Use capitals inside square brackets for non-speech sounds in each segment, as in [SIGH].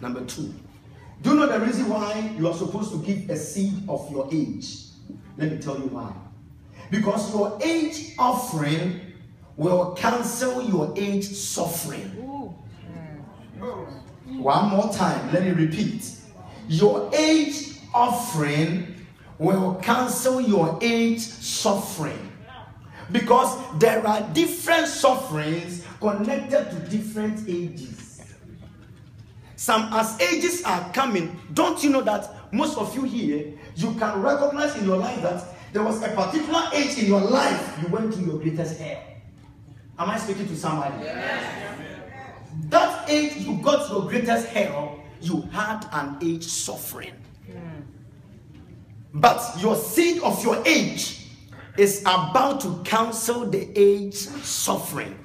Number two, do you know the reason why you are supposed to give a seed of your age? Let me tell you why. Because your age offering will cancel your age suffering. One more time, let me repeat. Your age offering will cancel your age suffering. Because there are different sufferings connected to different ages. Some as ages are coming, don't you know that most of you here, you can recognize in your life that there was a particular age in your life you went to your greatest hell. Am I speaking to somebody? Yes. That age you got your greatest hell, you had an age suffering. But your seed of your age is about to cancel the age suffering.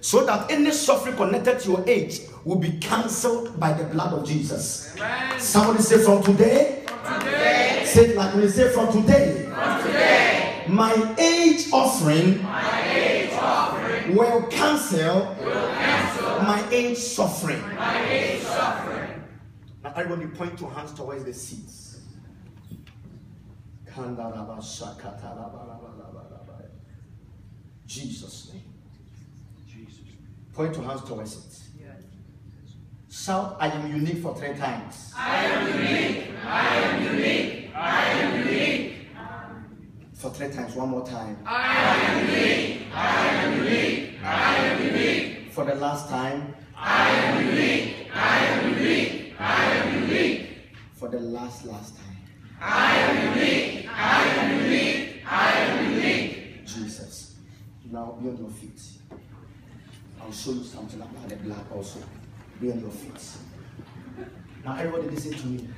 So that any suffering connected to your age will be cancelled by the blood of Jesus. Amen. Somebody say from today. From today. Say it like me. Say from today. From today. My age offering. My age offering will cancel. Will cancel my age suffering. My age suffering. Now everybody point your hands towards the seats. Jesus' name. Jesus. Point your hands towards it. Shout, I am unique for three times. I am unique. I am unique. I am unique. For three times, one more time. I am unique. I am unique. I am unique. For the last time. I am unique. I am unique. I am unique. For the last, last time. I am unique. I am unique. I am unique. Jesus. Now be on your feet. I'll show you something about the blood also. Be on your feet. Now everybody listen to me.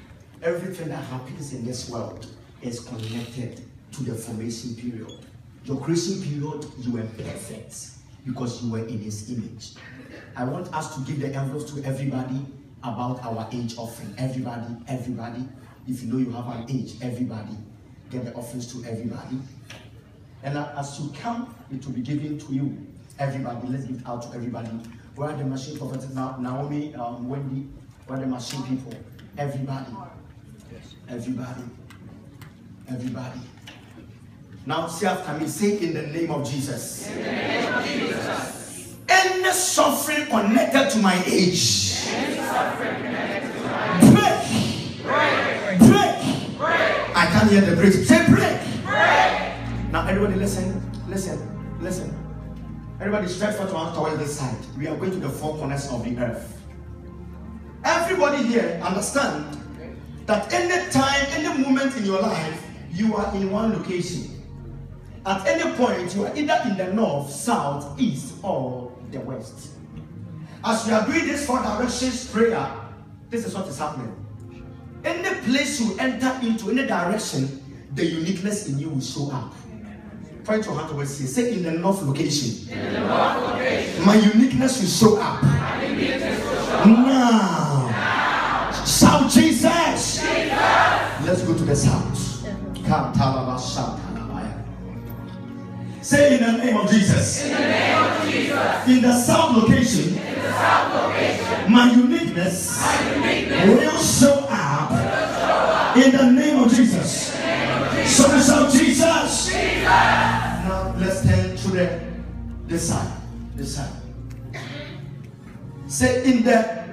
Everything that happens in this world is connected to the formation period. Your creation period, you were perfect because you were in his image. I want us to give the envelopes to everybody about our age offering. Everybody, everybody. If you know you have an age, everybody. Get the offerings to everybody. And as you come, it will be given to you. Everybody, let's give it out to everybody. Where are the machine prophets now? Naomi, um, Wendy, where are the machine people? Everybody. Everybody. Everybody. Now say after me, say in the name of Jesus. In the name of Jesus. Any suffering connected to my age. Any suffering connected to my age. Break. Break. Break. Break. I can't hear the break. Say break. Break. Now everybody listen, listen, listen. Everybody stretch your hands towards this side. We are going to the four corners of the earth. Everybody here understand that any time, any moment in your life, you are in one location. At any point, you are either in the north, south, east, or the west. As we are doing this four directions prayer, this is what is happening. Any place you enter into, any direction, the uniqueness in you will show up. Point your hand towards here. Say in the north location. In the north location. My uniqueness will show up. My uniqueness will show up. Now. Now. Shout Jesus. Jesus. Let's go to the south. Come, Talaba, shout, Say in the name of Jesus. In the name of Jesus. In the south location, In the south location. my uniqueness My uniqueness will show up will show up. in the name of Jesus. In the name of Jesus. So shout Jesus. Jesus. Let's turn to the side. Say in the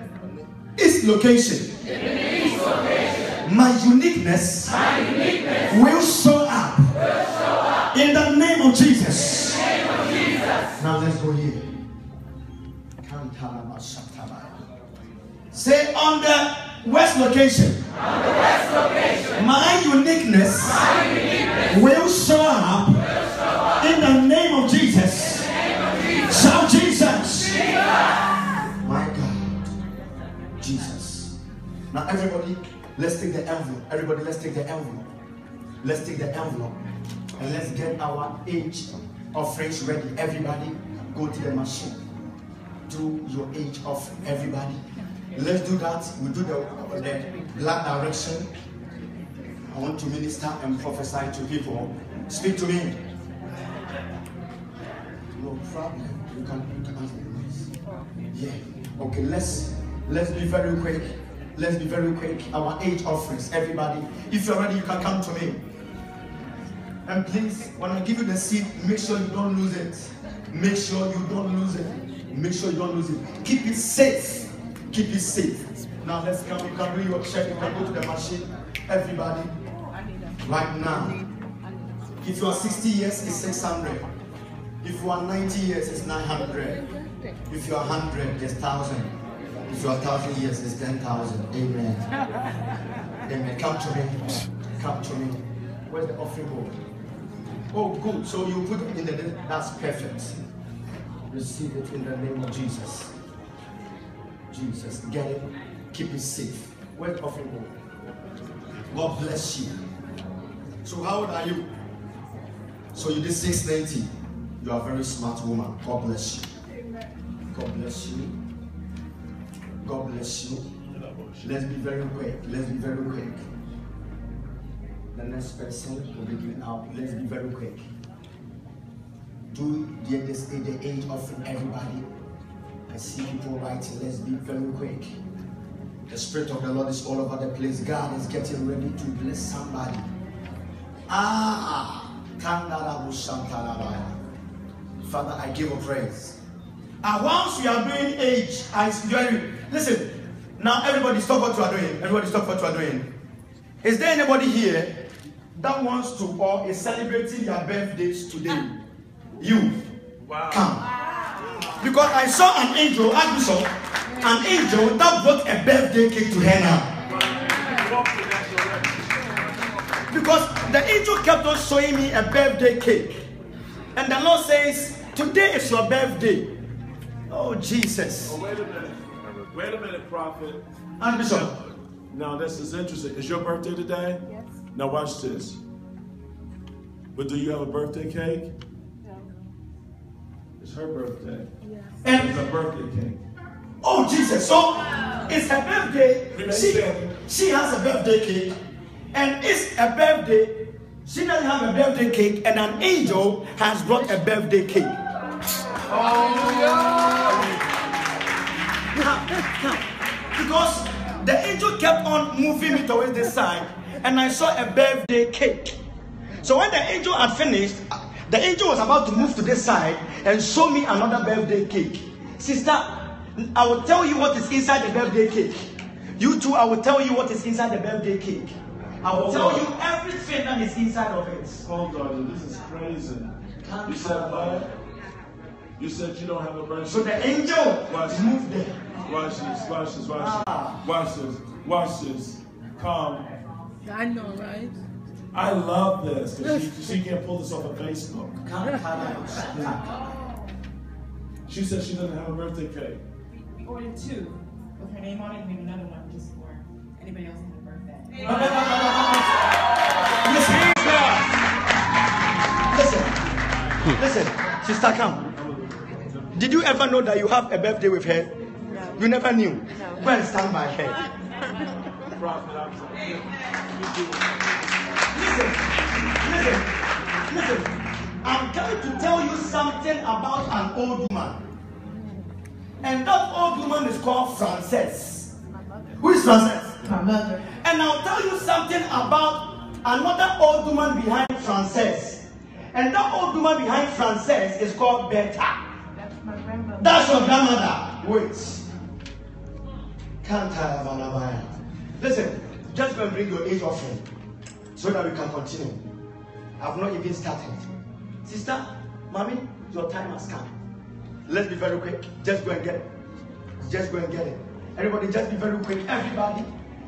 east location, location. my uniqueness My uniqueness will show up will show up. in the name of Jesus. In the name of Jesus. Now let's go here. Say on the west location, On the west location. my uniqueness My uniqueness will show up everybody, let's take the envelope. Everybody, let's take the envelope. Let's take the envelope. And let's get our age offerings ready. Everybody, go to the machine. Do your age offering. Everybody. Let's do that. We do the, the black direction. I want to minister and prophesy to people. Speak to me. No problem. You can you can answer this. Yeah. Okay, let's let's be very quick Let's be very quick. Our age offerings, everybody. If you're ready, you can come to me. And please, when I give you the seed, make sure you don't lose it. Make sure you don't lose it. Make sure you don't lose it. Keep it safe. Keep it safe. Now let's come. You can do your check. You can go to the machine. Everybody, right now. If you are 60 years, it's 600. If you are 90 years, it's 900. If you are 100, it's 1,000. If you are 1,000 years, it's 10,000. Amen. Amen. Come to me. Come to me. Where's the offering bowl? Oh, good. So you put it in the. That's perfect. Receive it in the name of Jesus. Jesus. Get it. Keep it safe. Where's the offering bowl? God bless you. So how old are you? So you did 690. You are a very smart woman. God bless you. Amen. God bless you. God bless you. Let's be very quick. Let's be very quick. The next person will be giving out. Let's be very quick. Do the, the, the age of everybody. I see people writing. Let's be very quick. The Spirit of the Lord is all over the place. God is getting ready to bless somebody. Ah, Father, I give you praise. And once we are doing age, I you listen. Now everybody stop what you are doing. Everybody stop what you are doing. Is there anybody here that wants to or is celebrating their birthdays today? You. Wow. Come. Because I saw an angel, Archbishop, an angel that brought a birthday cake to her now. Because the angel kept on showing me a birthday cake. And the Lord says, Today is your birthday. Oh, Jesus. Oh, wait a minute. Wait a minute, prophet. And Bishop. Now, this is interesting. Is your birthday today? Yes. Now, watch this. But do you have a birthday cake? No. It's her birthday. Yes. And It's a birthday cake. oh Jesus, so it's her birthday. She, she has a birthday cake, and it's a birthday. She doesn't have a birthday cake, and an angel has brought a birthday cake. Now, now, because the angel kept on moving me towards the side, and I saw a birthday cake. So when the angel had finished, the angel was about to move to this side and show me another birthday cake. Sister, I will tell you what is inside the birthday cake. You too, I will tell you what is inside the birthday cake. I will tell you everything that is inside of it. Hold on, this is crazy. You said? You said you don't have a birthday. So the angel Watch. moved there. Watch this, watch this, watch Ah. this. Watch this, watch this. Come. I know, right? I love this. 'cause She, [LAUGHS] she can't pull this off of Facebook. She said she doesn't have a birthday cake. We ordered two with her name on it, and then another one just for anybody else having a birthday. Listen. Listen. Listen. Sister, come. Did you ever know that you have a birthday with her? No. You never knew. No. Go and stand by her. Prophet, I'm sorry. Listen, listen, listen. I'm coming to tell you something about an old woman. And that old woman is called Frances. Who is Frances? My mother. And I'll tell you something about another old woman behind Frances. And that old woman behind Frances is called Betha. That's your grandmother. Wait. Can't tire Valabaya. Listen, just go and bring your age offering so that we can continue. I've not even started. Sister, mommy, your time has come. Let's be very quick. Just go and get it. Just go and get it. Everybody, just be very quick. Everybody,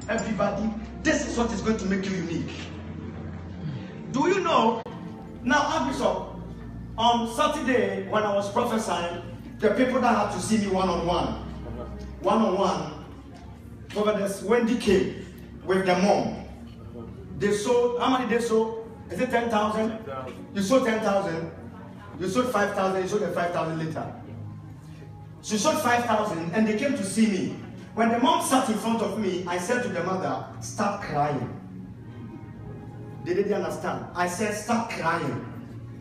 everybody, this is what is going to make you unique. Do you know? Now, Archbishop, on Saturday when I was prophesying, the people that had to see me one on one, one on one, Prophetess Wendy came with the mom. They sold, how many they sold? Is it 10,000? You sold 10,000. You sold 5,000. You sold the 5,000 later. She sold 5,000 and they came to see me. When the mom sat in front of me, I said to the mother, stop crying. They didn't understand. I said, stop crying.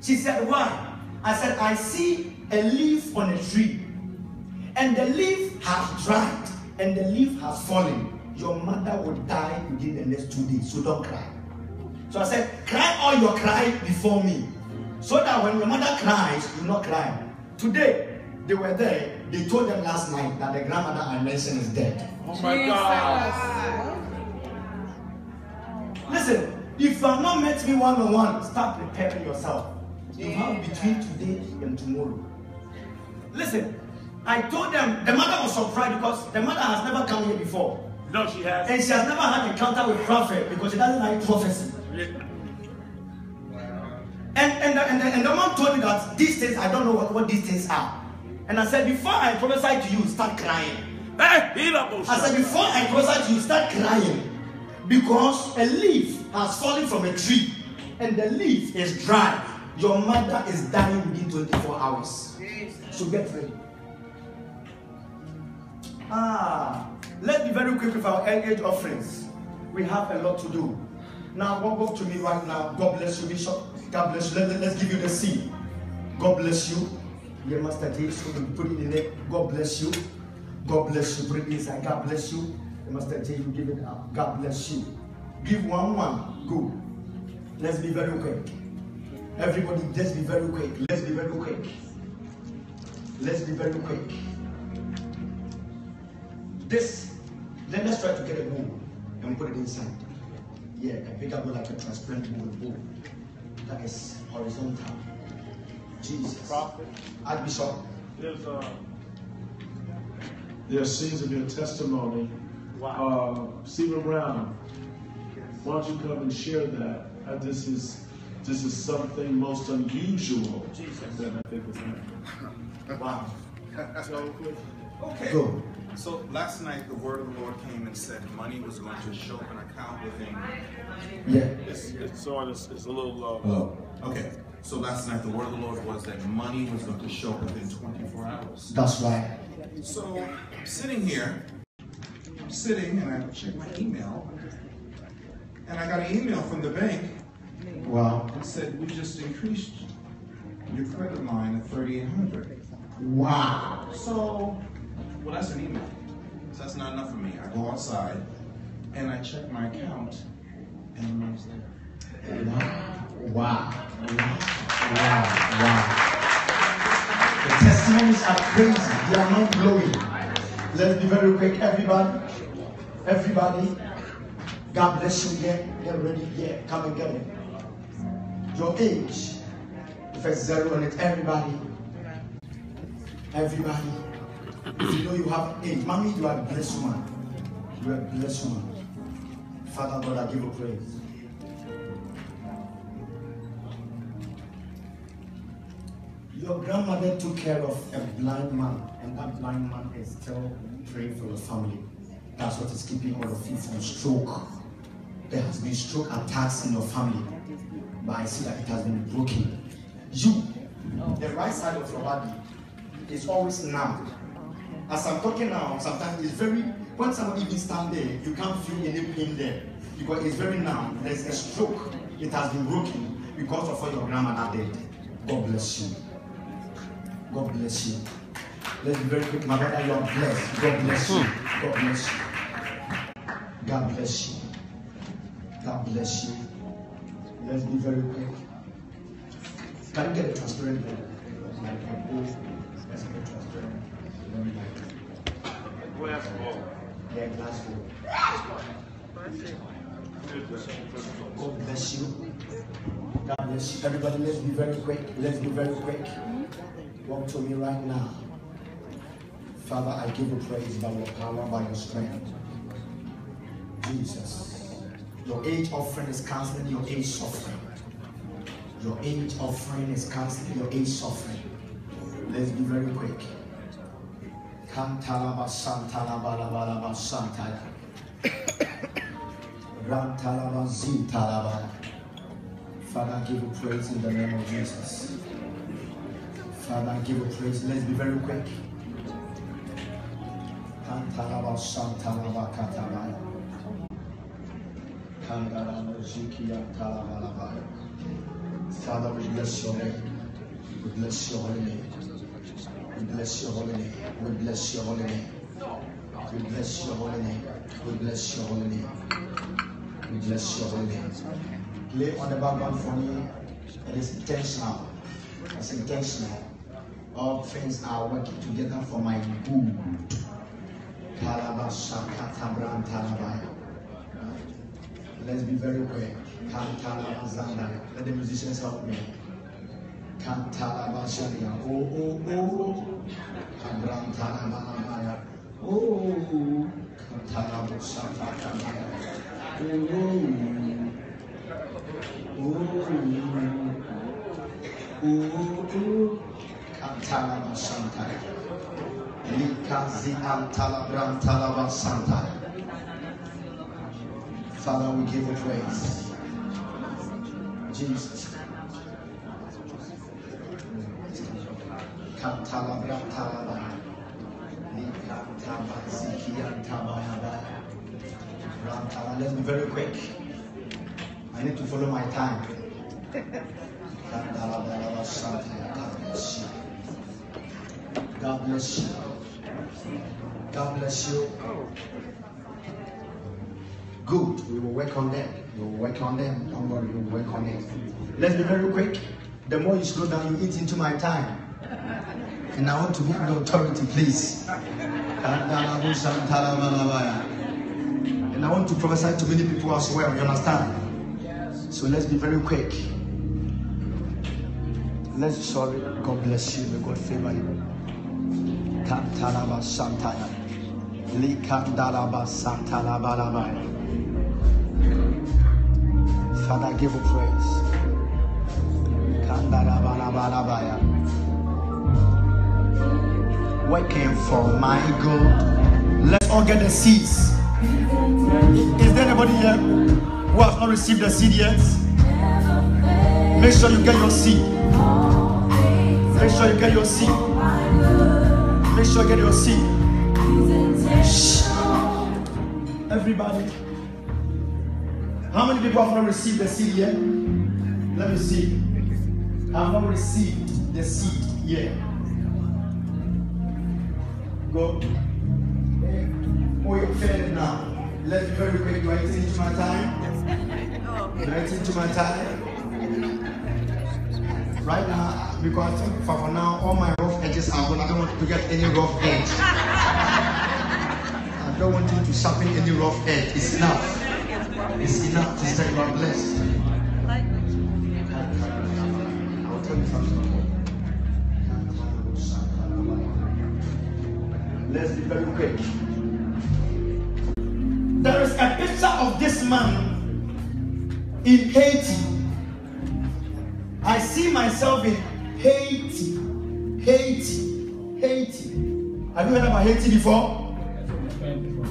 She said, why? I said, I see a leaf on a tree. And the leaf has dried and the leaf has fallen. your mother will die within the next two days. So don't cry. So I said, cry all your cry before me. So that when your mother cries, you not cry. Today, they were there. They told them last night that the grandmother I mentioned is dead. Oh my God. Listen, if you have not met me one on one, start preparing yourself. You have between today and tomorrow. Listen, I told them the mother was surprised because the mother has never come here before. No, she has. And she has never had encounter with prophet because she doesn't like prophecy. And and the, and, the, and the man told me that these things, I don't know what, what these things are. And I said, before I prophesy to you, start crying. Eh, hey, I said, before I prophesy to you, start crying. Because a leaf has fallen from a tree and the leaf is dry. Your mother is dying within 24 hours. So get ready. Ah, let's be very quick with our age offerings. We have a lot to do. Now, walk up to me right now. God bless you, Bishop. God bless you. Let, let's give you the seed. God bless you. Yeah, Master J, so we put it in there. God bless you. God bless you. Put it inside. God bless you. Yeah, Master J, you give it up. God bless you. Give one, one. Go. Let's be very quick. Everybody, let's be very quick. Let's be very quick. Let's be very quick. This, let us try to get a bowl and put it inside. Yeah, a bigger bowl like a transparent bowl, bowl that is horizontal. Jesus. Prophet, Archbishop, there's uh, there's scenes of your testimony. Uh, Stephen Brown, why don't you come and share that? Uh, this is this is something most unusual that I think is happening. [LAUGHS] wow. So, Okay. Go. So last night the word of the Lord came and said money was going to show up an account within. Yeah. it's, it's sort of it's a little uh, Oh, Okay. So last night the word of the Lord was that money was going to show up within 24 hours. that's right. So I'm sitting here, I'm sitting, and I check my email, and I got an email from the bank Wow. that said we just increased your credit line at 3,800. Wow. So, well, that's an email. So that's not enough for me. I go outside and I check my account, and the money's there. Wow. Wow. Wow. Wow. The testimonies are crazy. They are not blowing. Let's be very quick, everybody. Everybody. God bless you. Yeah, get ready. Yeah, come and get it. Your age. If it's zero on it, everybody. Everybody. If you know you have age, mommy, you are a blessed woman. You are a blessed woman. Father God, I give you praise. Your grandmother took care of a blind man, and that blind man is still praying for your family. That's what is keeping all of you from stroke. There has been stroke attacks in your family, but I see that it has been broken. You, the right side of your body, is always numb. As I'm talking now, sometimes it's very, when someone even stand there, you can't feel any pain there because it's very numb. There's a stroke. It has been broken because of what your grandmother did. God bless you. God bless you. Let's be very quick, my brother. You are blessed. God bless you. God bless you. God bless you. God bless you. Let's be very quick. Can you get transparent bowl? Like a bowl. Let's get transparent. Glass bowl. Yeah, glass bowl. God bless you. God bless you. Everybody, let's be very quick. Let's be very quick. Walk to me right now. Father, I give you praise by your power, by your strength. Jesus. Your age offering is canceling your age suffering. Your age offering is canceling your age suffering. Let's be very quick. Father, give you praise in the name of Jesus. Father, give you praise. Let's be very quick. Kantalaba santalaba katabaya. Father, we bless your name. We bless your holy name. We bless your holy name. We bless your holy name. We bless your holy name. We bless your holy name. We bless your holy name. Play on the background for me. It is intentional. It's intentional. All things are working together for my good. Kalabashakatabrantalabaya. Let's be very quick. Kantalabazandaya. Let the musicians help me. Kantalabashaya. Oh, oh, oh. Kabrantalabaya. Oh. Kantalabashakatabaya. Oh. Oh. Oh. Kantalabashantaya. Likazi antalabrantalabasantaya. Father, we give you praise. Jesus. Let's be very quick. I need to follow my time. God bless you. God bless you. Good. We will work on them. We will work on them. Don't worry, we will work on it. Let's be very quick. The more you slow down, you eat into my time. And I want to be the authority, please. And I want to prophesy to many people as well. You understand? So let's be very quick. Let's sorry. God bless you. May God favor you. Father, give you praise. Working for my good. Let's all get the seeds. Is there anybody here who has not received the seed yet? Make sure you get your seed. Make sure you get your seed. Make sure you get your seed. Shh. Everybody. How many people have not received the seed yet? Let me see. Have not received the seed yet. Go. Oh, you're fed now. Let's very quick. Do I eat into my time? Do I eat into my time? Right now, because for, for now, all my rough edges are gone. I don't want to get any rough edge. I don't want you to sharpen any rough edge. It's enough. It's enough to say you are blessed. I'll tell you something. Let's. There is a picture of this man in Haiti. I see myself in Haiti. Haiti. Haiti. Have you heard about Haiti before?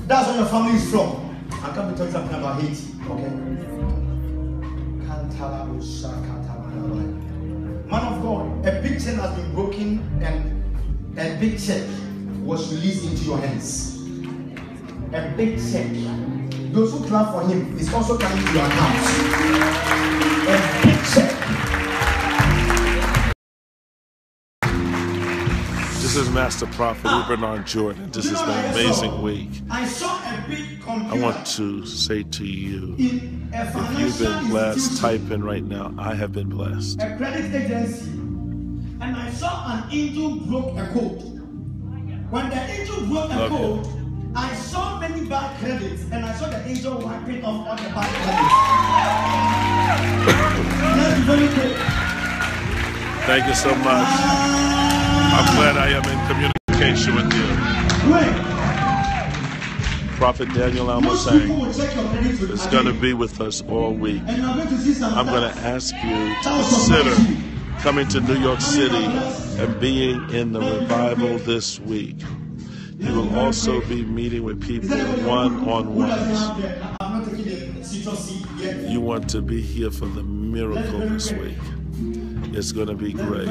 That's where your family is from. I'm coming to tell you something about Haiti. Man of God, a big chain has been broken and a big check was released into your hands. A big check. Those who clap for him is also coming to your account. Master Prophet Bernard Jordan. This is an amazing week. I saw a big computer I want to say to you, if you've been blessed, type in right now, I have been blessed. a credit agency, and I saw an angel broke a code. When the angel broke a code, I saw many bad credits, and I saw the angel wiping off all the bad credits. Let's be very quick. Thank you so much. I'm glad I am in communication with you. Prophet Daniel Almasang will check your credits with is going to be with us all week. and you are going to see some I'm going to ask you to consider coming to New York City and being in the revival this week. You will also be meeting with people one on who doesn't ones. have the- I'm not taking the citrus seed yet. You want to be here for the miracle this week. It's going to be great.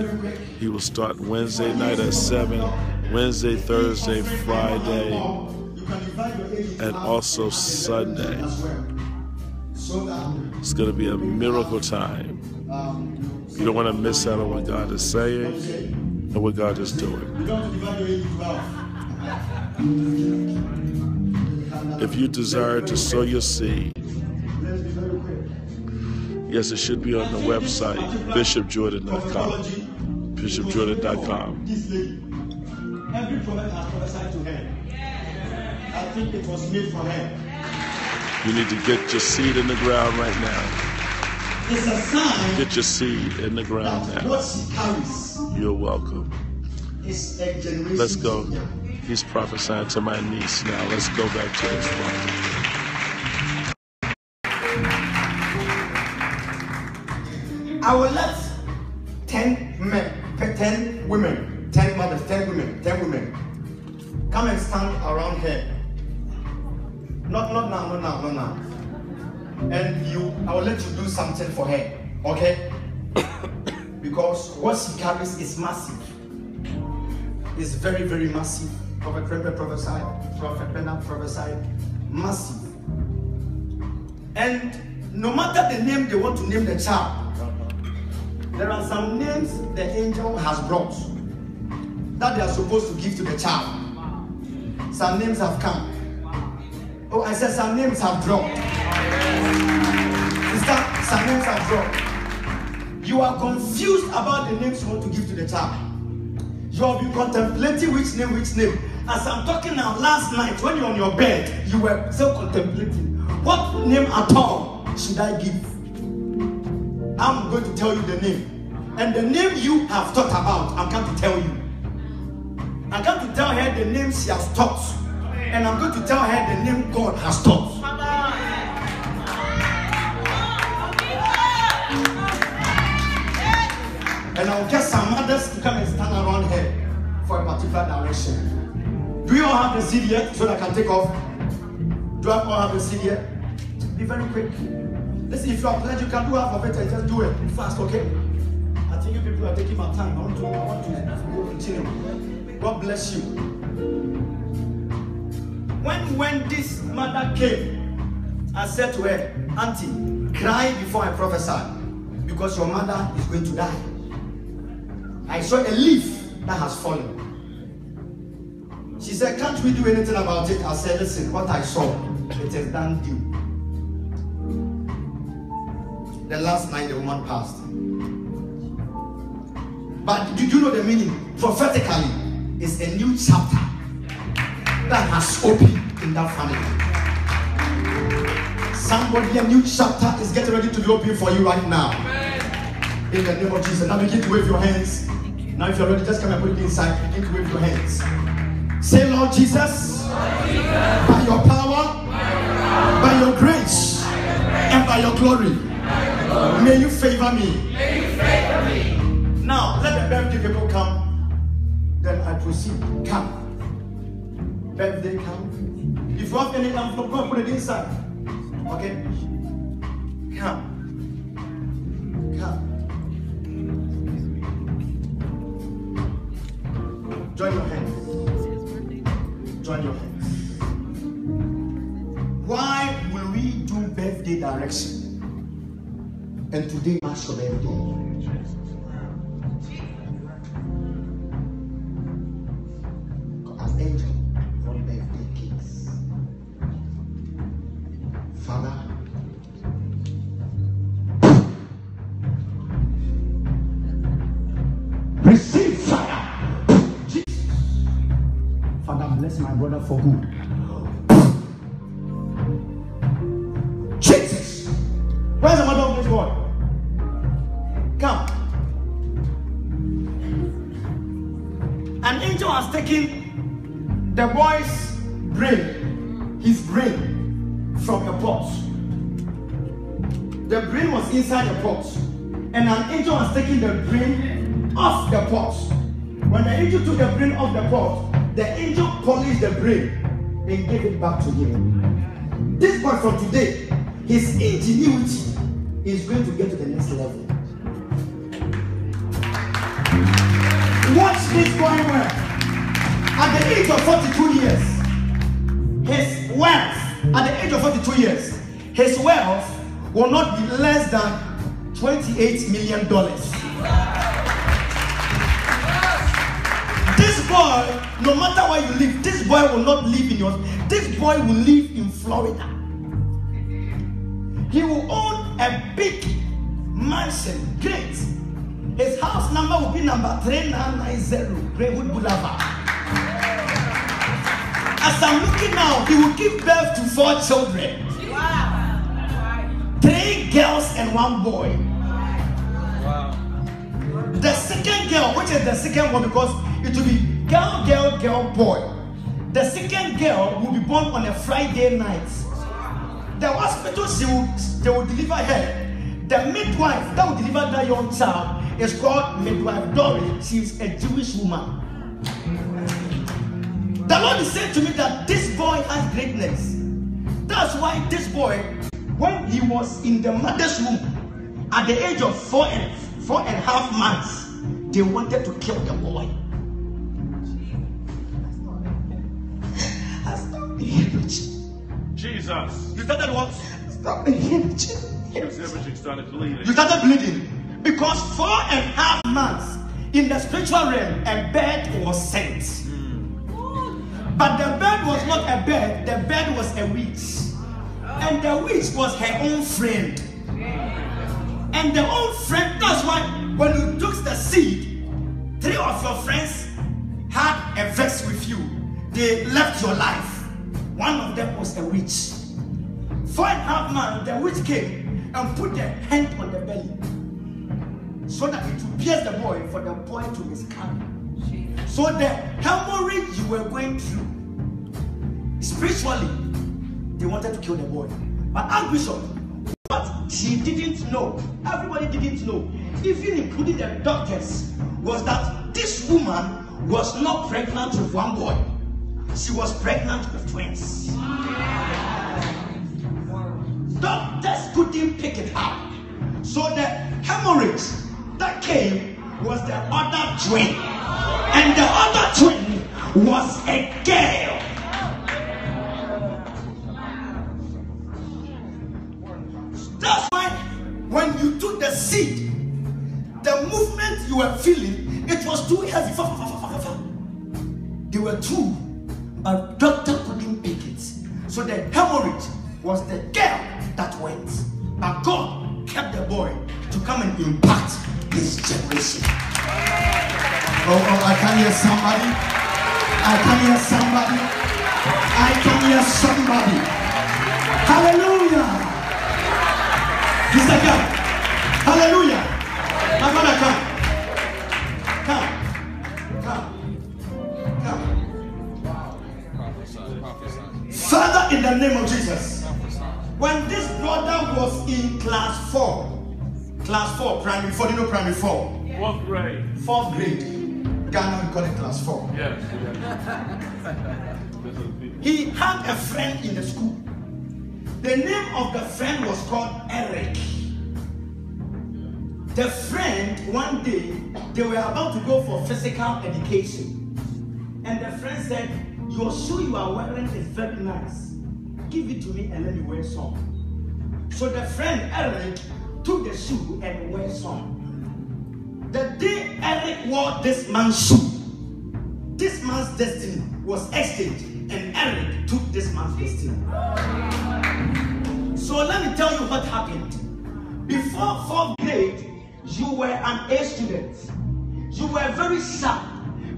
He will start Wednesday night at 7, Wednesday, Thursday, Friday, and also Sunday. It's going to be a miracle time. You don't want to miss out on what God is saying and what God is doing. If you desire to sow your seed, yes, it should be on the website, bishopjordan.com. Bishopjordan.com. Every prophet has prophesied to her. I think it was made for her. You need to get your seed in the ground right now. It's a sign Get your seed in the ground now. what she carries You're welcome. is a generation. Let's go. He's prophesying to my niece now. Let's go back to this one. I will let 10 men, 10 women, 10 mothers, 10 women, 10 women come and stand around her. Not, not now, not now, not now. And you, I will let you do something for her, okay? [COUGHS] because what she carries is massive. It's very, very massive. Prophet Krempe prophesied, Prophet Bernard prophesied, massive. And no matter the name they want to name the child, there are some names the angel has brought that they are supposed to give to the child. Some names have come. Oh, I said some names have dropped. Sister, some names have dropped. You are confused about the names you want to give to the child. You have been contemplating which name, which name. As I'm talking now, last night when you're on your bed, you were still contemplating. What name at all should I give? I'm going to tell you the name. And the name you have thought about, I'm going to tell you. I'm going to tell her the name she has taught. And I'm going to tell her the name God has taught. And I'll get some others to come and stand around her for a particular direction. Do you all have the seed yet so that I can take off? Do I all have the seed yet? Be very quick. Listen, if you are pledged, you can do half of it and just do it fast, okay? I think you people are taking my time. I want to, I want to continue. God bless you. When when this mother came, I said to her, Auntie, cry before I prophesy because your mother is going to die. I saw a leaf that has fallen. She said, Can't we do anything about it? I said, Listen, what I saw, it is done due. The last night the woman passed. But do you know the meaning? Prophetically, it's a new chapter that has opened in that family. Somebody, a new chapter is getting ready to be open for you right now. In the name of Jesus. Now begin to wave your hands. Now, if you're ready, just come and put it inside. Begin to wave your hands. Say, Lord Jesus, by your power, by your grace, and by your glory, may you favor me. Now, let the birthday people come. Then I proceed. Come. Birthday come. If you have any envelope, go and put it inside. Okay? Come. Come. Join your hands. Join your hands. Why will we do birthday direction? And today marks your birthday. An angel brought birthday cakes. Father, receive fire. Jesus. Father, bless my brother for good. The boy's brain, his brain, from a pot. The brain was inside the pot, and an angel was taking the brain off the pot. When the angel took the brain off the pot, the angel polished the brain and gave it back to him. This boy from today, his ingenuity is going to get to the next level. Watch this boy well. At the age of 42 years, his wealth, at the age of 42 years, his wealth will not be less than 28 million dollars. this boy, no matter where you live, this boy will not live in yours. This boy will live in Florida. He will own a big mansion, great. His house number will be number 3990 Greenwood Boulevard. As I'm looking now, he will give birth to four children. Wow. Three girls and one boy. Wow. The second girl, which is the second one, because it will be girl, girl, girl, boy. The second girl will be born on a Friday night. The hospital she will, they will deliver her. The midwife that will deliver that young child is called midwife Doris. She is a Jewish woman. The Lord is saying to me that this boy has greatness. That's why this boy, when he was in the mother's womb, at the age of four and four and a half months, they wanted to kill the boy. I stopped the imaging. Jesus. You started what? Stop the. His started bleeding. You started bleeding because four and a half months in the spiritual realm, a bird was sent. But the bird was not a bird, the bird was a witch. And the witch was her own friend. And the own friend, that's why when you took the seed, three of your friends had a vex with you. They left your life. One of them was a witch. Four and a half months, the witch came and put the hand on the belly so that it would pierce the boy for the boy to miscarry. So the hemorrhage you were going through, spiritually, they wanted to kill the boy. But Archbishop, what he didn't know, everybody didn't know, even including the doctors, was that this woman was not pregnant with one boy. She was pregnant with twins. Doctors couldn't pick it up. So the hemorrhage that came was the other twin. And the other twin was a girl. That's why when you took the seed, the movement you were feeling, it was too heavy. They were two, but doctor couldn't pick it. So the hemorrhage was the girl that went. But God kept the boy to come and impact his generation. Oh, oh, I can hear somebody. I can hear somebody. I can hear somebody. Primary four, you know primary four, Fourth grade. fourth grade, Ghana we call it class four. Yes. The- [LAUGHS] He had a friend in the school. The name of the friend was called Eric. The friend, one day, they were about to go for physical education. And the friend said, Your shoe you are wearing is very nice. Give it to me and let me wear some. So the friend, Eric, took the shoe and wear some. The day Eric wore this man's shoe, this man's destiny was exchanged, and Eric took this man's destiny. So let me tell you what happened. Before fourth grade, you were an A student. You were very sharp,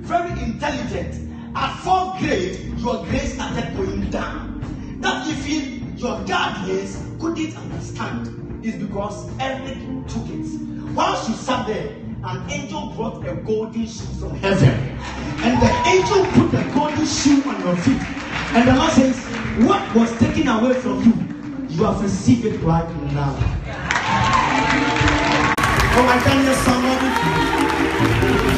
very intelligent. At fourth grade, your grades started going down. That you, your guardians couldn't understand is because Eric took it. While you sat there, an angel brought a golden shoe from heaven. And the angel put the golden shoe on your feet. And the Lord says, What was taken away from you, you have received it right now. Oh, I can hear somebody.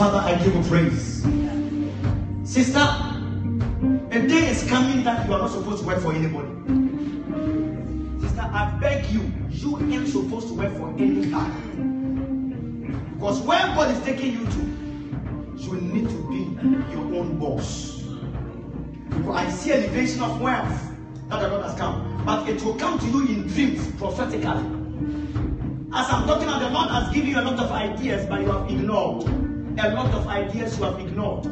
Father, I give you praise. Sister, a day is coming that you are not supposed to work for anybody. Sister, I beg you, you ain't supposed to work for anybody. Because where God is taking you to, you need to be your own boss. Because I see elevation of wealth that the Lord has come, but it will come to you in dreams prophetically. As I'm talking about, the Lord has given you a lot of ideas, but you have ignored. A lot of ideas you have ignored.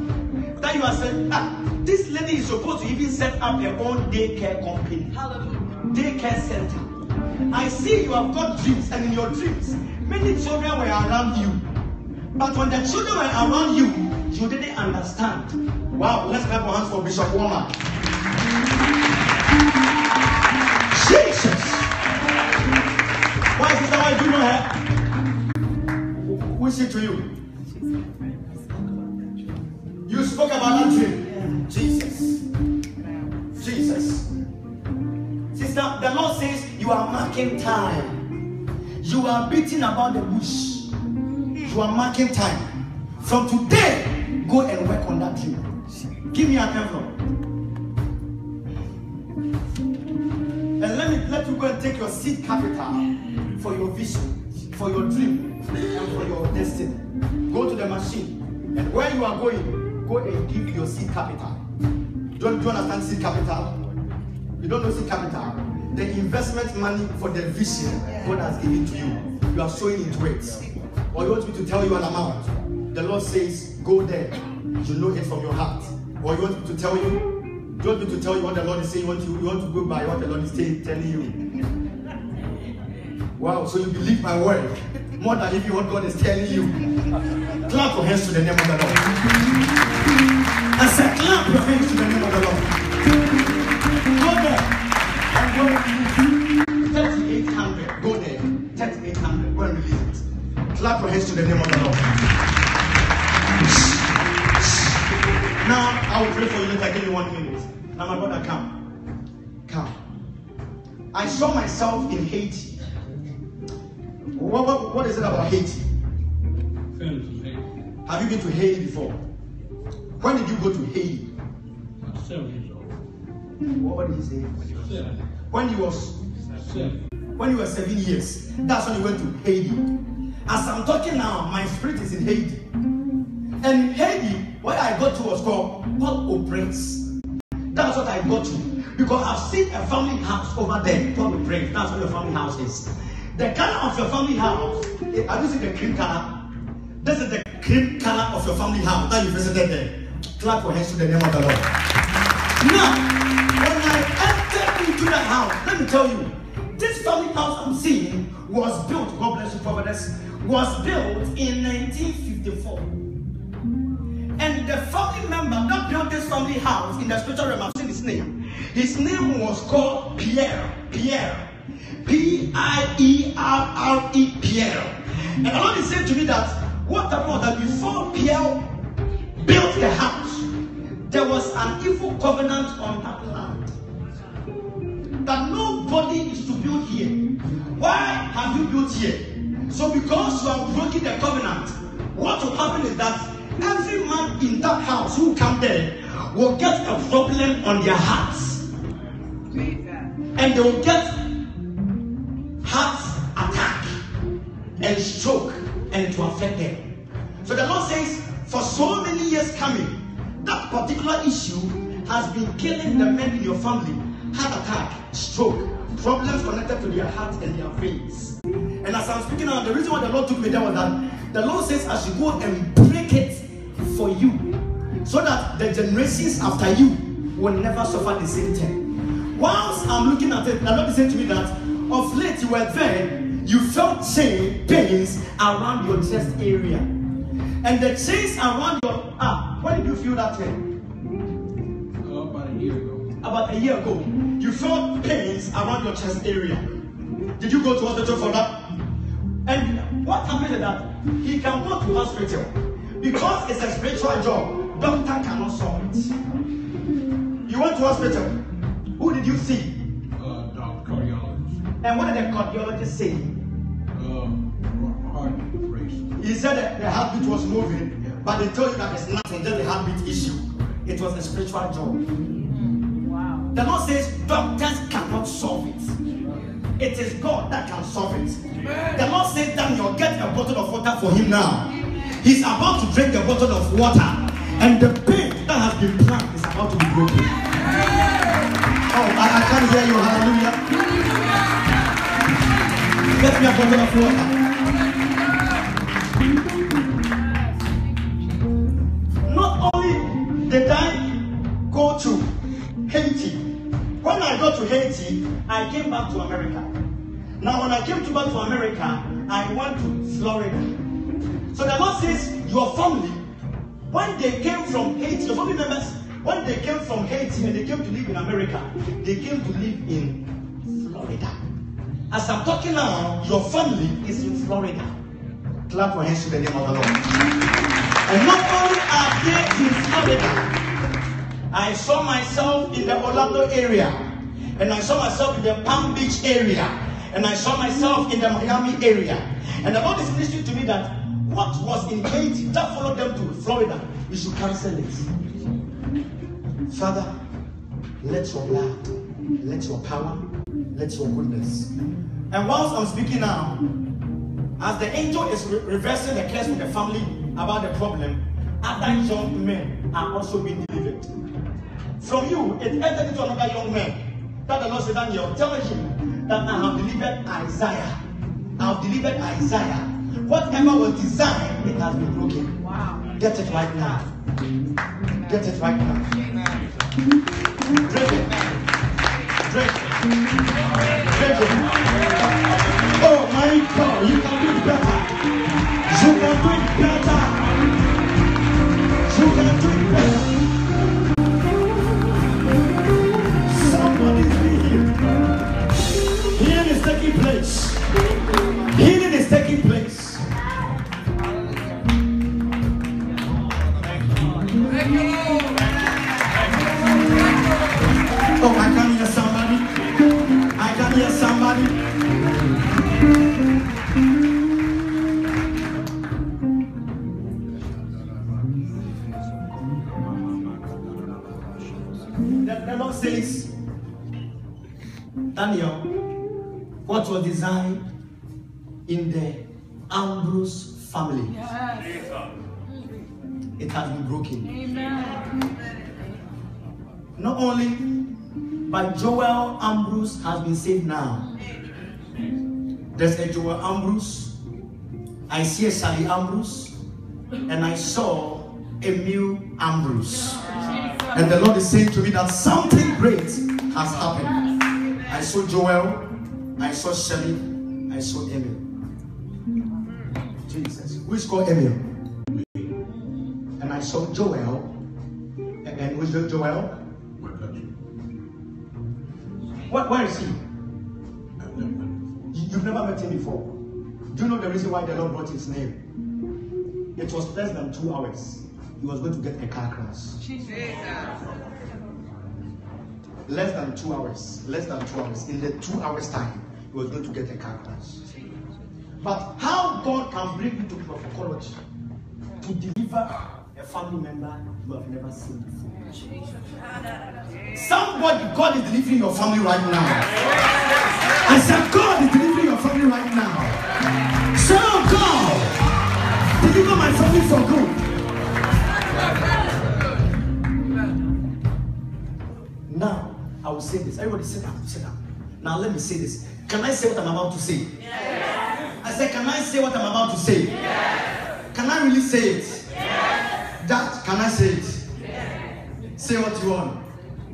That you are saying, ah, this lady is supposed to even set up her own daycare company. Hallelujah. Daycare center. I see you have got dreams, and in your dreams, many children were around you. But when the children were around you, you didn't understand. Wow, let's clap our hands for Bishop Warner. Jesus! Why, sister, why do you know her? Who is it to you? You spoke about that dream. Jesus. Jesus. Sister, the Lord says you are marking time. You are beating about the bush. You are marking time. From today, go and work on that dream. Give me an envelope. And let me let you go and take your seed capital for your vision, for your dream, and for your destiny. Go to the machine. And where you are going, go and give your seed capital. Don't you understand seed capital? You don't know seed capital? The investment money for the vision God has given to you. You are sowing into it. Or you want me to tell you an amount. The Lord says, go there. You know it from your heart. Or you want me to tell you you want me to tell you what the Lord is saying? You want to, you want to go by what the Lord is telling you? Wow, so you believe my word more than if you what God is telling you. Clap your hands to the name of the Lord. I said, clap your hands to the name of the Lord. Go there. I'm going to 3800. Go there. 3800. Go and release it. Clap your hands to the name of the Lord. Now, I will pray for you later. Give me one minute. Now, my brother, come. Come. I saw myself in Haiti. What, what, what is it about Haiti? Have you been to Haiti before? When did you go to Haiti? Seven years old. What, did he say? Seven. When you was Seven. when you were seven years. That's when you went to Haiti. As I'm talking now, my spirit is in Haiti. And in Haiti, what I got to was called Port-au-Prince. That's what I got to. Because I've seen a family house over there, Port-au-Prince. That's what your family house is. The color of your family house, eh, have you seen the cream color? This is the cream color of your family house that you visited there. Clap your hands to the name of the Lord. Now, when I entered into that house, let me tell you, this family house I'm seeing was built, God bless you, Providence, was built in 1954. And the family member that built this family house in the spiritual realm, I've seen his name. His name was called Pierre. Pierre. P I E R R E Pierre. And the Lord is saying to me that what about that before Pierre built the house, there was an evil covenant on that land that nobody is to build here. Why have you built here? So because you have broken the covenant, what will happen is that every man in that house who come there will get a problem on their hearts. And they will get heart attack and stroke and to affect them. So the Lord says, for so many years coming, that particular issue has been killing the men in your family. Heart attack, stroke, problems connected to their heart and their veins. And as I'm speaking now, the reason why the Lord took me there was that the Lord says, I should go and break it for you. So that the generations after you will never suffer the same thing. Whilst I'm looking at it, the Lord is saying to me that of late you were there, you felt chain pains around your chest area. And the chains around your ah, when did you feel that pain? Uh, about a year ago. About a year ago, you felt pains around your chest area. Did you go to hospital for that? And what happened is that he can go to hospital because it's a spiritual job. Doctor cannot solve it. You went to hospital. Who did you see? And what did the cardiologist say? Um, heart race. He said that the heartbeat was moving, but they told you that it's nothing, just a heartbeat issue. It was a spiritual job. Wow. The Lord says doctors cannot solve it. It is God that can solve it. The Lord said, Daniel, get a bottle of water for him now. He's about to drink a bottle of water, and the pain that has been planned is about to be broken. Oh, I, I can't hear you. Hallelujah. Get me a bottle of water. Not only did I go to Haiti, when I got to Haiti, I came back to America. Now, when I came to back to America, I went to Florida. So the Lord says, Your family, when they came from Haiti, your family members, when they came from Haiti and they came to live in America, they came to live in Florida. As I'm talking now, your family is in Florida. Clap your hands to the name of the Lord. And not only are they in Florida, I saw myself in the Orlando area, and I saw myself in the Palm Beach area, and I saw myself in the Miami area. And the Lord is ministering to me that what was in Haiti that followed them to Florida, we should cancel it. Father, let your blood, let your power, let your goodness. And whilst I'm speaking now, as the angel is re- reversing the curse with the family about the problem, other young men are also being delivered. From you, it entered into another young man. That the Lord said, Daniel, tell him that I have delivered Isaiah. I have delivered Isaiah. Whatever was designed, it has been broken. Wow. Get it right now. Get it right now. Drink it. Drink. Oh my God, you can do better. You can do better. You can do place. Ambrose family, Yes. it has been broken. Amen. Not only, but Joel Ambrose has been saved now. There's a Joel Ambrose. I see a Sally Ambrose, and I saw a Emil Ambrose. And the Lord is saying to me that something great has happened. I saw Joel, I saw Shelly, I saw Emil. Jesus. Who is called Emil? And I saw Joel. And, and who's the Joel? What, where is he? You- You've never met him before. Do you know the reason why the Lord brought his name? It was less than two hours. He was going to get a car crash. Less than two hours. Less than two hours. In the two hours time, he was going to get a car crash. But how God can bring you to Prophecology to deliver a family member you have never seen before. Somebody, God is delivering your family right now. I said, God is delivering your family right now. Say, oh God, deliver my family for good. Now, I will say this. Everybody sit down, sit down. Now, let me say this. Can I say what I'm about to say? I said, Can I say what I'm about to say? Can I really say it? That, can I say it? Say what you want.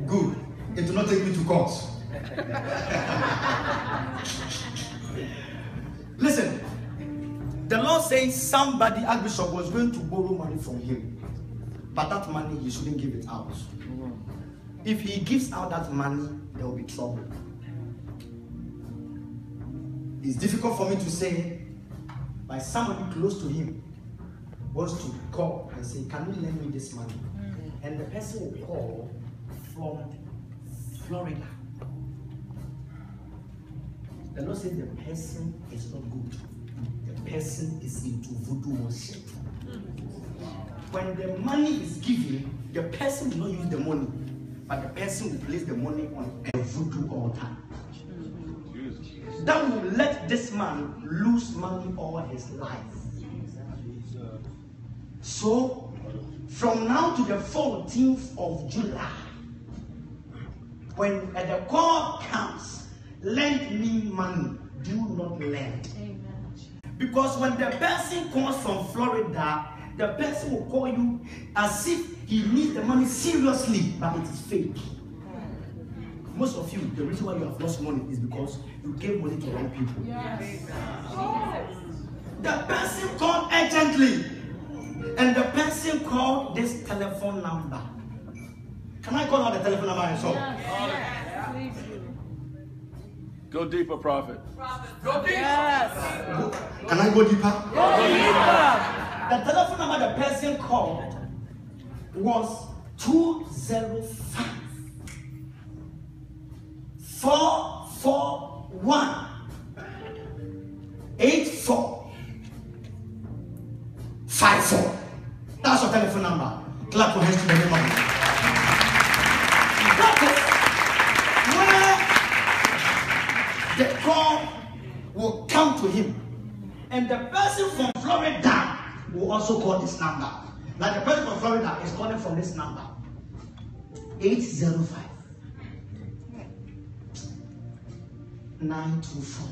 Good. It will not take me to court. [LAUGHS] Listen, the Lord says somebody, Archbishop, was going to borrow money from him. But that money, he shouldn't give it out. Mm-hmm. If he gives out that money, there will be trouble. It's difficult for me to say, but somebody close to him wants to call and say, Can you lend me this money? Mm. And the person will call from Florida. The Lord said the person is not good. The person is into voodoo worship. Mm. When the money is given, the person will not use the money, but the person will place the money on a voodoo altar. That will let this man lose money all his life. So, from now to the 14th of July, when the call comes, lend me money, do not lend. Because when the person comes from Florida, the person will call you as if he needs the money seriously, but it is fake. Most of you, the reason why you have lost money is because you gave money to wrong people. Yes. The person called urgently, and the person called this telephone number. Can I call out the telephone number and so? Go deeper, prophet. Go deep. Can I go deeper? go deeper? The telephone number the person called was 205 441 84 54. That's your telephone number. Clap your hands to the name of. That is where the call will come to him. And the person from Florida will also call this number. Like the person from Florida is calling from this number 805 924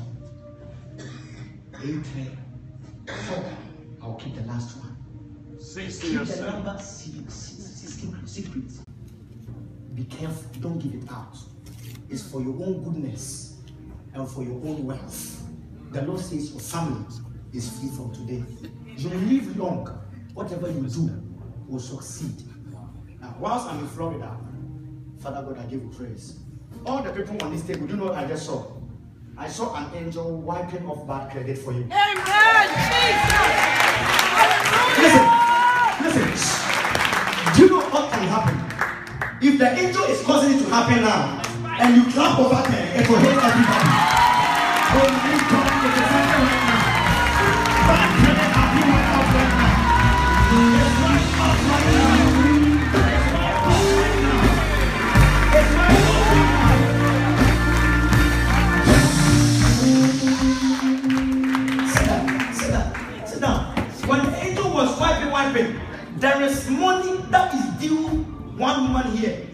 834. I'll keep the last one. To Keep the number secret. secret, secret. Be careful. Don't give it out. It's for your own goodness and for your own wealth. The Lord says your family is free from today. You will live long. Whatever you do will succeed. Now, whilst I'm in Florida, Father God, I give you praise. All the people on this table, do you know what I just saw? I saw an angel wiping off bad credit for you. Amen. Jesus. Listen, listen. Do you know what can happen? If the angel is causing it to happen now, and you clap over there, it will hit everybody. There is money that is due one woman here.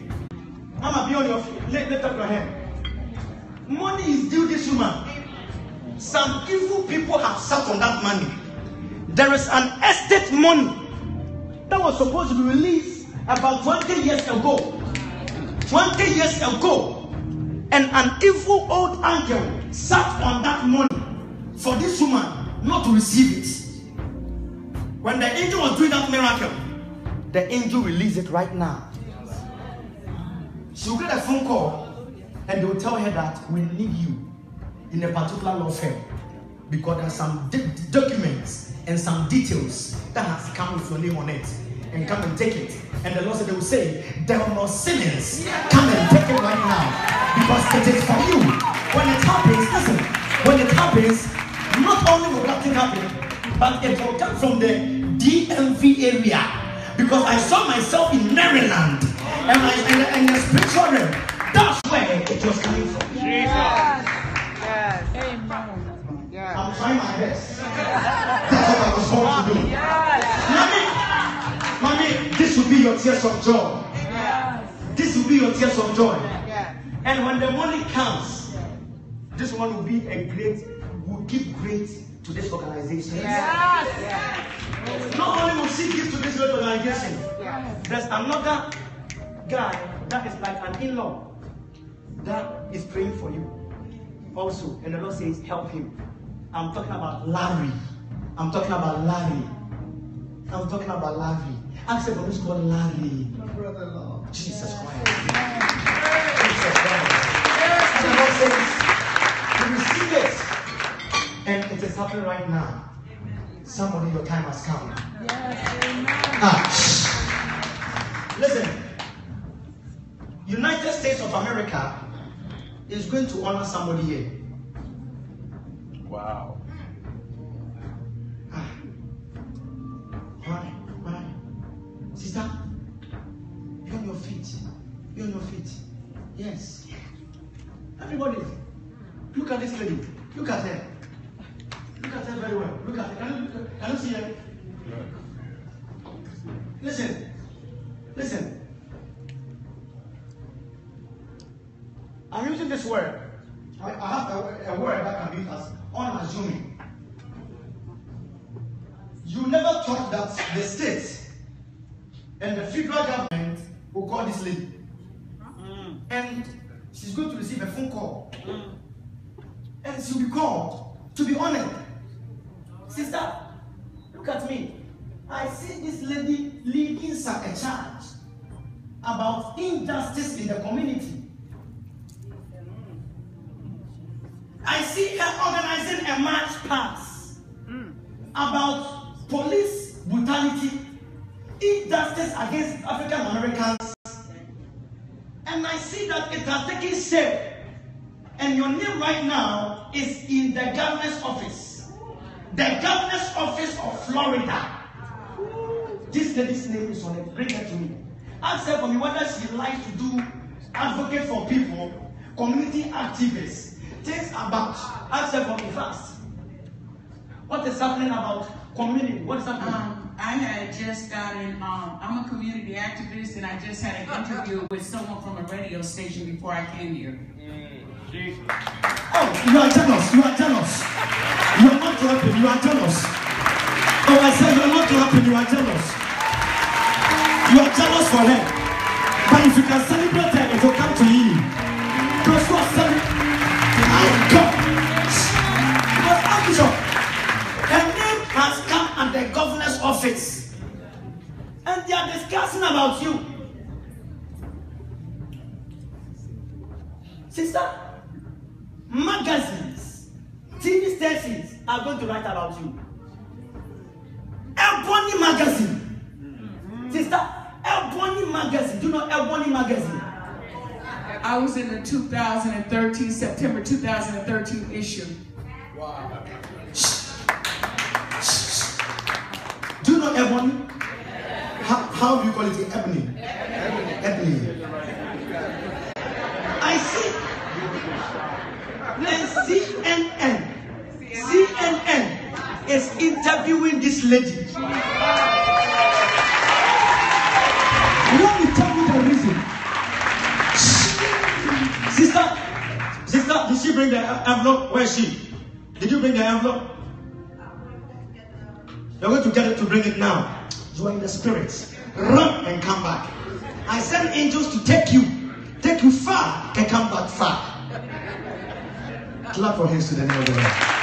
Mama, be on your feet. Lift, lift up your hand. Money is due this woman. Some evil people have sat on that money. There is an estate money that was supposed to be released about 20 years ago. 20 years ago. And an evil old angel sat on that money for this woman not to receive it. When the angel was doing that miracle, the angel released it right now. She will get a phone call and they will tell her that we need you in a particular law firm because there are some documents and some details that has come with your name on it and come and take it. And the Lord said they will say, Delmar Simmons, come and take it right now because it is for you. When it happens, listen, when it happens, not only will that thing happen, but it will come from the DMV area because I saw myself in Maryland and I and, and the spiritual realm. That's where it was coming from. Jesus. Yes. Amen. I'm trying my best. That's what I was born to do. Yes. Mommy, mommy, this will be your tears of joy. This will be your tears of joy. And when the money comes, this one will be a great, will give great to this organization. yes. Not only will she give to this great organization, there's another guy that is like an in-law that is praying for you also. And the Lord says, help him. I'm talking about Larry. I'm talking about Larry. I'm talking about Larry. Ask everyone who's called Larry. Jesus Christ. Jesus Christ. And the Lord says, you receive it. And it is happening right now. Somebody, your time has come. Ah. Listen, United States of America is going to honor somebody here. Wow. Ah. Why? Why? Sister, be on your feet. Be on your feet. Yes. Everybody, look at this lady. Look at her. Look at her very well. Look at her. Can you, can you see it? Listen. Listen. I'm using this word. I, I have a, a word that can be as unassuming. You never thought that the state and the federal government will call this lady. Mm. And she's going to receive a phone call. Mm. And she'll be called to be honored. Sister, look at me. I see this lady leading such a charge about injustice in the community. I see her organizing a march pass about police brutality, injustice against African Americans. And I see that it has taken shape. And your name right now is in the governor's office. The governor's office of Florida. This lady's name is on it. Bring her to me. Ask her for me whether she likes to do advocate for people, community activists, things about. Ask her for me fast. What is happening about community? What is happening? Um, I had just gotten, um, I'm a community activist and I just had an interview with someone from a radio station before I came here. Oh, you are jealous. You are jealous. You are not happy. You are jealous. Oh, I said you are not happy. You are jealous. You are jealous for her. But if you can celebrate her, it will come to you. Those who are celebrating, I come. Because Archbishop, her name has come at the governor's office. And they are discussing about you. Sister, magazines, TV stations are going to write about you. Ebony magazine. Mm-hmm. Sister, Ebony magazine. Do you know Ebony magazine? I was in the 2013, September 2013 issue. Wow. Do you know Ebony? How, how do you call it? Ebony. Ebony. I see. Then CNN. CNN is interviewing this lady. Let me tell you the reason. Sister, sister, did she bring the envelope? Where is she? Did you bring the envelope? You're going to get it to bring it now. You are in the spirit. Run and come back. I send angels to take you, take you far and come back far. Clap for hands to the name of the Lord.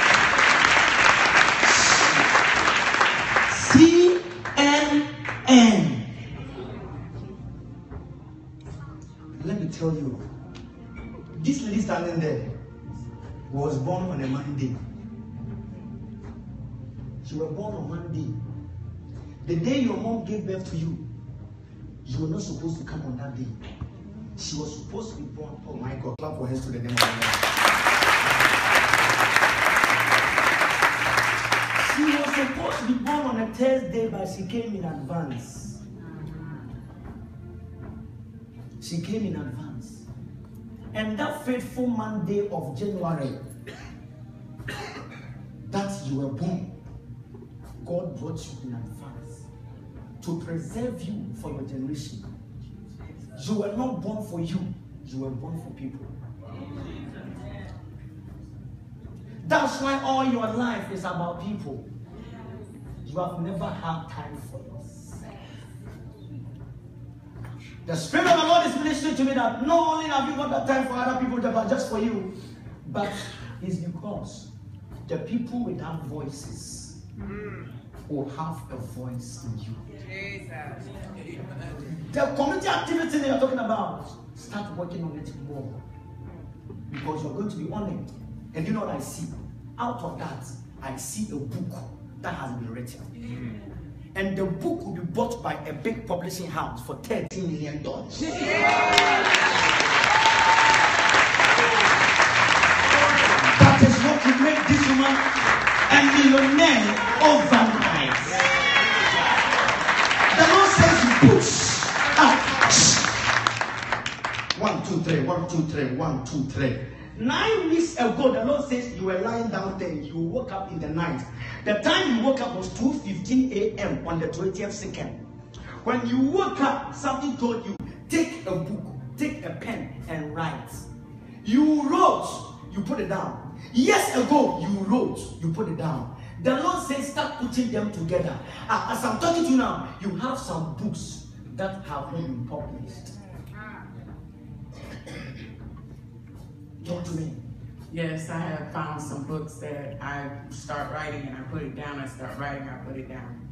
Tell you, this lady standing there was born on a Monday. She was born on Monday. The day your mom gave birth to you, you were not supposed to come on that day. She was supposed to be born. Oh my God. Clap for hands to the name of Lord. She was supposed to be born on a Thursday, but she came in advance. She came in advance. And that faithful Monday of January that you were born, God brought you in advance to preserve you for your generation. You were not born for you, you were born for people. That's why all your life is about people. You have never had time for yourself. The Spirit of the Lord is ministering to me that not only have you got that time for other people, but just for you, but it's because the people without voices will have a voice in you. The community activity that you're talking about, start working on it more. Because you're going to be on it. And you know what I see? Out of that, I see a book that has been written. And the book will be bought by a big publishing house for $13 million. That is what will make this woman a millionaire overnight. The Lord says puts out. One, two, three, one, two, three, one, two, three. Nine weeks ago, the Lord says you were lying down there. You woke up in the night. The time you woke up was 2:15 a.m. on the 20th second. When you woke up, something told you, take a book, take a pen, and write. You wrote, you put it down. Years ago, you wrote, you put it down. The Lord says, start putting them together. Ah, as I'm talking to you now, you have some books that have not been published. Me. Yes, I have found some books that I start writing and I put it down. I start writing, I put it down.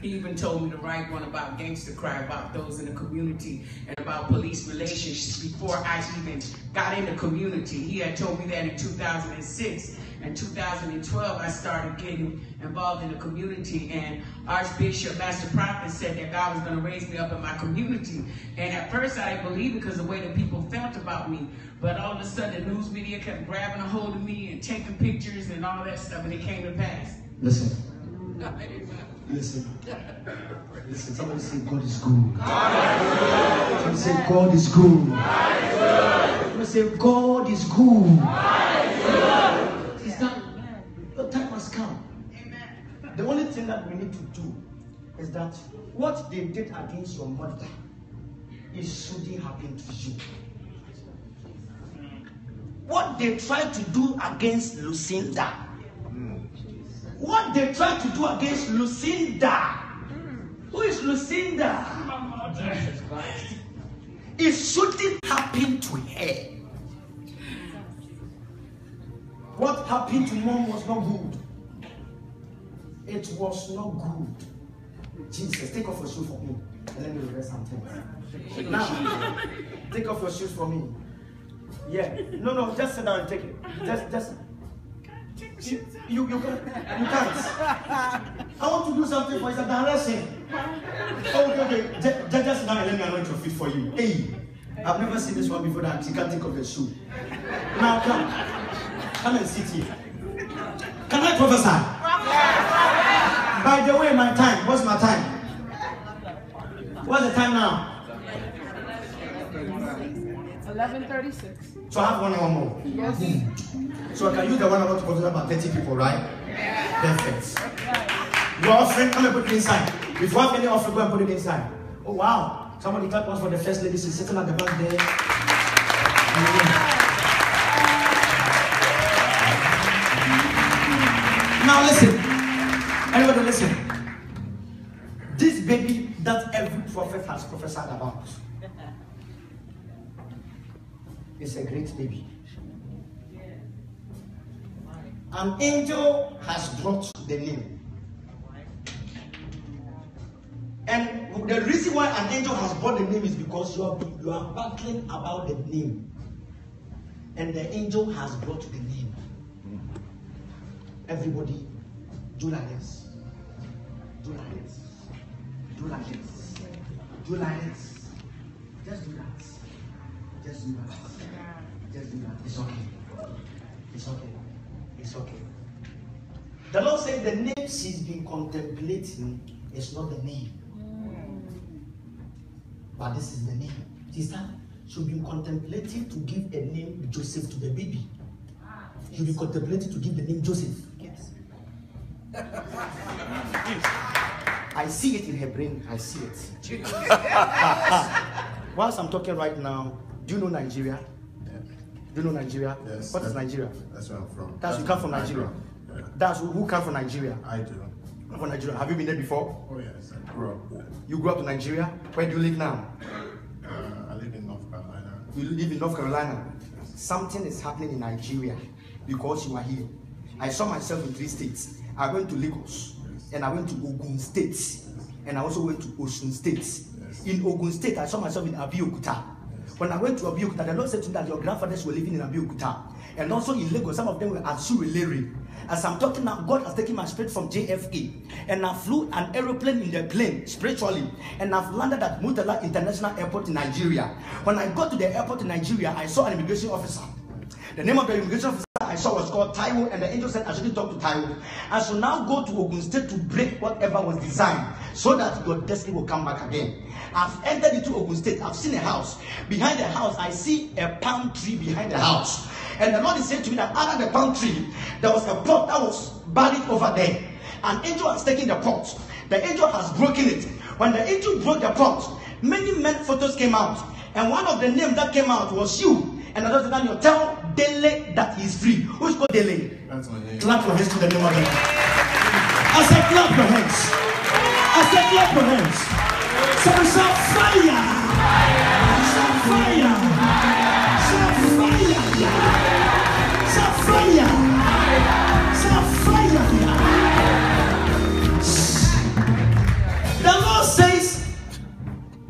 He even told me to write one about gangster crime, about those in the community, and about police relationships before I even got in the community. He had told me that in 2006. In 2012, I started getting involved in the community, and Archbishop Master Prophet said that God was going to raise me up in my community. And at first, I didn't believe it because of the way that people felt about me. But all of a sudden, the news media kept grabbing a hold of me and taking pictures and all that stuff, and it came to pass. Listen. [LAUGHS] Listen. [LAUGHS] Listen. Somebody say God is good. Somebody say God is good. Somebody say God is good. Is that the time has come? The only thing that we need to do is that what they did against your mother, it shouldn't happen to you. What they tried to do against Lucinda, what they tried to do against Lucinda. Who is Lucinda? It shouldn't happen to her. What happened to mom was not good. It was not good. Jesus, take off your shoe for me and let me reverse something. Now, [LAUGHS] take off your shoes for me. Yeah. No, no, just sit down and take it. Just, just. You, you, you, can't, you can't. I want to do something for you. It's a direction. Oh, okay, okay. Just, just sit down and let me anoint your feet for you. Hey, I've never seen this one before that. She can't take off your shoe. Now come. Come and sit here. Can I prophesy? By the way, my time. What's my time? What's the time now? 1136. So I have one hour more. Yes. Hmm. So I can use the one hour to consider about 30 people, right? Perfect. Your offering, come and put it inside. If you have any offering, go and put it inside. Oh wow. Somebody clap once for the first lady. She's sitting at the back there. Now listen. Everybody listen. This baby that every prophet has prophesied about is a great baby. An angel has brought the name. And the reason why an angel has brought the name is because you are, you are battling about the name. And the angel has brought the name. Everybody, do like this. Do like this. Do like this. Do like this. Just do that. Just do that. Just do that. It's okay. It's okay. It's okay. The Lord said the name she's been contemplating is not the name. But this is the name. Sister, she's been contemplating to give a name Joseph to the baby. She'll be contemplating to give the name Joseph. Yes. [LAUGHS] I see it in her brain. I see it. [LAUGHS] Whilst I'm talking right now, do you know Nigeria? Yeah. Do you know Nigeria? Yes. What is Nigeria? That's where I'm from. That's you come from Nigeria. Yeah. That's who, who come from Nigeria. I do. From Nigeria. Have you been there before? Oh yes, I grew up there. You grew up in Nigeria. Where do you live now? Uh, I live in North Carolina. You live in North Carolina. Something is happening in Nigeria because you are here. I saw myself in three states. I went to Lagos, and I went to Ogun State, and I also went to Osun State. In Ogun State, I saw myself in Abeokuta. When I went to Abeokuta, the Lord said to me that your grandfathers were living in Abeokuta. And also in Lagos, some of them were at Surulere. As I'm talking now, God has taken my spirit from JFK. And I flew an aeroplane in the plane spiritually. And I've landed at Murtala International Airport in Nigeria. When I got to the airport in Nigeria, I saw an immigration officer. The name of the immigration officer I saw was called Taiwo, and the angel said I shouldn't talk to Taiwo. I should now go to Ogun State to break whatever was designed so that your destiny will come back again. I've entered into Ogun State. I've seen a house. Behind the house, I see a palm tree behind the house. And the Lord is saying to me that under the palm tree, there was a pot that was buried over there. An angel has taken the pot. The angel has broken it. When the angel broke the pot, many men photos came out. And one of the names that came out was you. And another Daniel, tell Dele that he's free. Who's called Dele? That's my name. Clap your hands to the name of Lord. I said, clap your hands. I said, clap your hands. Someone shout fire. Shout fire. Shout fire. Shout fire. Shout fire. The Lord says,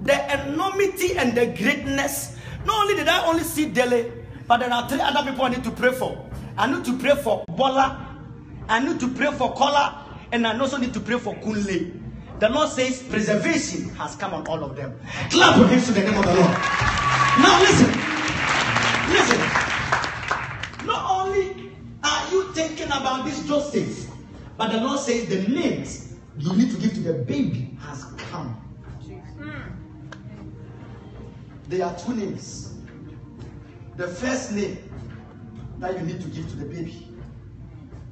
the enormity and the greatness. Not only did I only see Dele, but there are three other people I need to pray for. I need to pray for Bola. I need to pray for Kola. And I also need to pray for Kunle. The Lord says preservation has come on all of them. Clap your hands to the name of the Lord. Now listen. Listen. Not only are you thinking about this Joseph, but the Lord says the names you need to give to the baby has come. There are two names. The first name that you need to give to the baby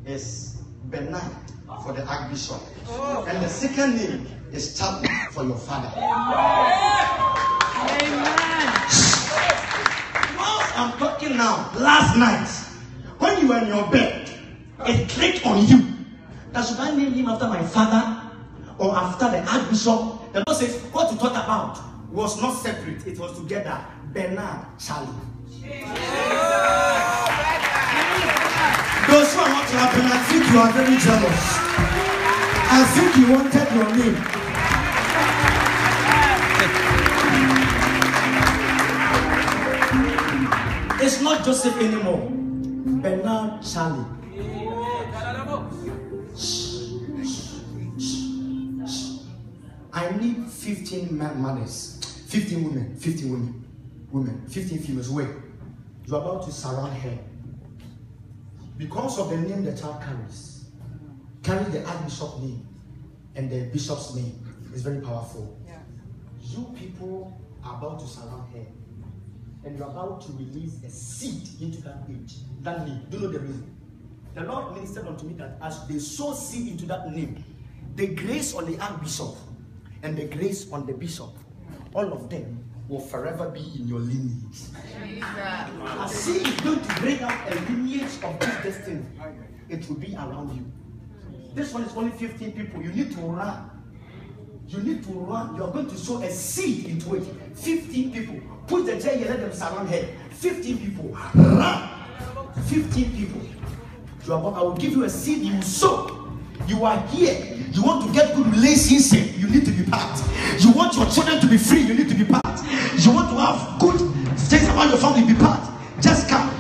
is Bernard for the Archbishop. Oh. And the second name is Chaplain for your father. Amen. Whilst I'm talking now, last night, when you were in your bed, it clicked on you. That should I name him after my father or after the Archbishop? The Lord says, what you thought about was not separate, it was together. Bernard Charlie. Those who are I think you are very jealous. I think you wanted your name. It's not Joseph anymore. Bernard Charlie. I need 15 man mothers, 15 women, 15 women, women, 15 females. Wait, you're about to surround her because of the name the child carries. Carry the archbishop name and the bishop's name. It's very powerful. You people are about to surround her, and you're about to release a seed into that age, that name. Do you know the reason? The Lord ministered unto me that as they sow seed into that name, the grace on the archbishop and the grace on the bishop, all of them will forever be in your lineage. I see it's going to bring out a lineage of this destiny. It will be around you. This one is only 15 people. You need to run. You need to run. You are going to sow a seed into it. 15 people. Put the chair here, let them surround her. 15 people. Run. 15 people. You are, I will give you a seed you will sow. You are here. You want to get good relationship. You need to be part. You want your children to be free. You need to be part. You want to have good things about your family. Be part. Just come.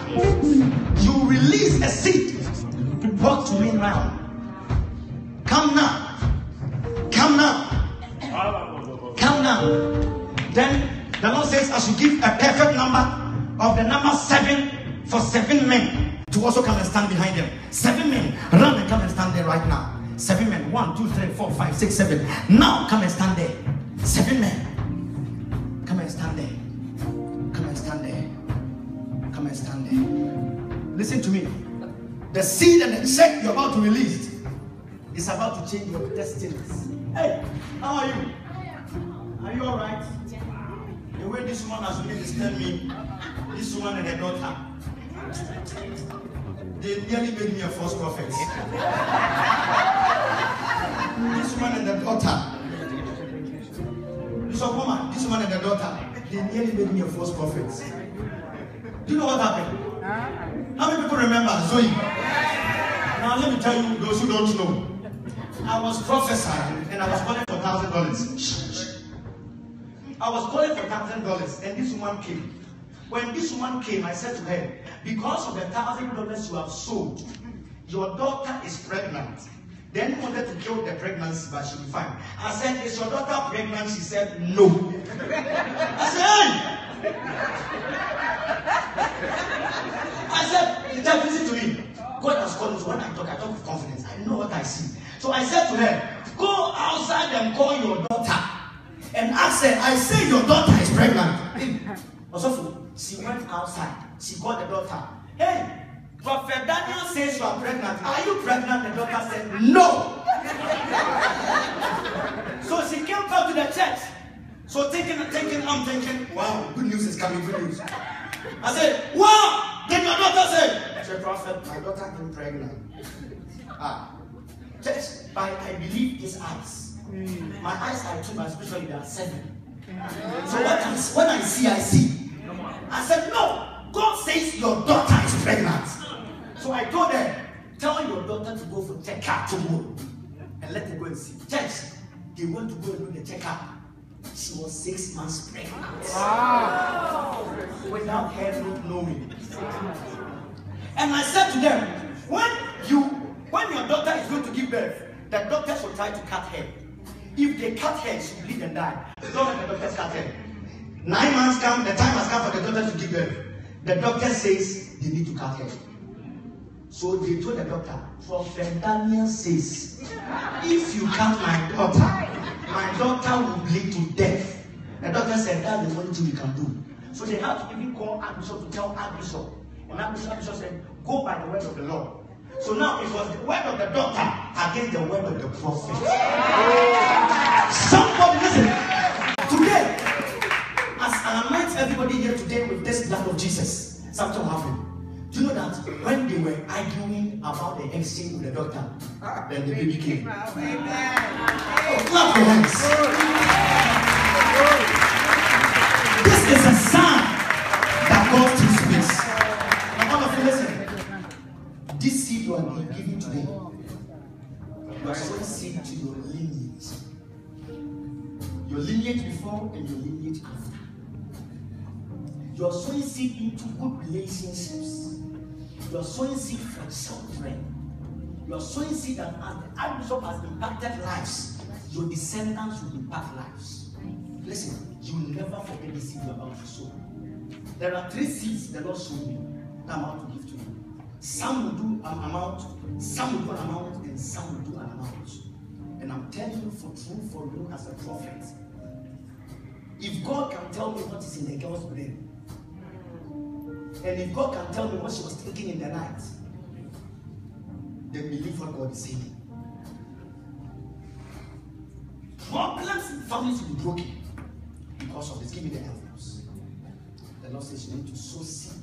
You release a seed. Walk to me now. Come now. Come now. Come now. Then the Lord says, I should give a perfect number of the number seven for seven men to also come and stand behind them. Seven men, run and come and stand there right now. Seven men, one, two, three, four, five, six, seven. Now come and stand there. Seven men, come and stand there. Come and stand there. Come and stand there. Listen to me. The seed and the check you're about to release is about to change your destinies. Hey, how are you? Are you alright? The way this woman has been disturbed me, this woman and her daughter, they nearly made me a false prophet. this woman and the daughter, this woman, this woman and the daughter, they nearly made me a false prophet. Do you know what happened? How many people remember Zoe? Now let me tell you, those who don't know. I was prophesying and I was calling for thousand dollars. I was calling for thousand dollars, and this woman came. When this woman came, I said to her, because of the thousand dollars you have sold, your daughter is pregnant. Then he wanted to kill the pregnancy, but she'll be fine. I said, Is your daughter pregnant? She said, No. I said! I said, Just listen to me. God has called me. So I talk, I talk with confidence. I know what I see. So I said to her, Go outside and call your daughter and ask her, I say your daughter is pregnant. [LAUGHS] Also, she went outside. She called the daughter. Hey, Prophet Daniel says you are pregnant. Are you pregnant? The daughter said, No. [LAUGHS] so she came back to the church. So thinking, thinking, I'm thinking, wow, good news is coming, good news. I said, wow, then your daughter said, I said, Prophet, my daughter came pregnant. Ah, just by, I believe his eyes. My eyes are two, but especially they are seven. So what I, when I see, I see. I said, no, God says your daughter is pregnant. So I told them, tell your daughter to go for checkup tomorrow and let her go and see. Church, they went to go and do the checkup. She was six months pregnant. Wow. Without her not knowing. And I said to them, when you when your daughter is going to give birth, the doctors will try to cut her. If they cut her, she will bleed and die. Don't let the doctors cut her. Nine months come, the time has come for the doctor to give birth. The doctor says they need to cut her. So they told the doctor, Prophet Daniel says, if you cut my daughter, my daughter will bleed to death. The doctor said, that's the only thing we can do. So they had to even call Archbishop to tell Archbishop. And Archbishop said, go by the word of the Lord. So now it was the word of the doctor against the word of the prophet. Somebody listen. Today, as I anoint everybody here today with this blood of Jesus, something happened. Do you know that when they were arguing about the exchange with the doctor, then the baby came? Oh, clap your hands. This is a sign that God still speaks. Now, all of you listen. This seed you are being given today, you are sowing seed to your lineage. Your lineage before and your lineage after. You are sowing seed into good relationships. You are sowing seed for children. You are sowing seed that as the Archbishop has impacted lives, your descendants will impact lives. Listen, you will never forget the seed you are about to sow. There are three seeds the Lord showed me that I'm about to give to you. Some will do an amount, some will do an amount, and some will do an amount. And I'm telling you for true, for you as a prophet. If God can tell me what is in the girl's brain, and if God can tell me what she was thinking in the night, then believe what God is saying. Problems in families will be broken because of this. Give me the envelopes. The Lord says you need to sow seed